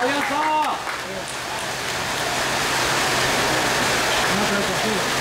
ありがとう。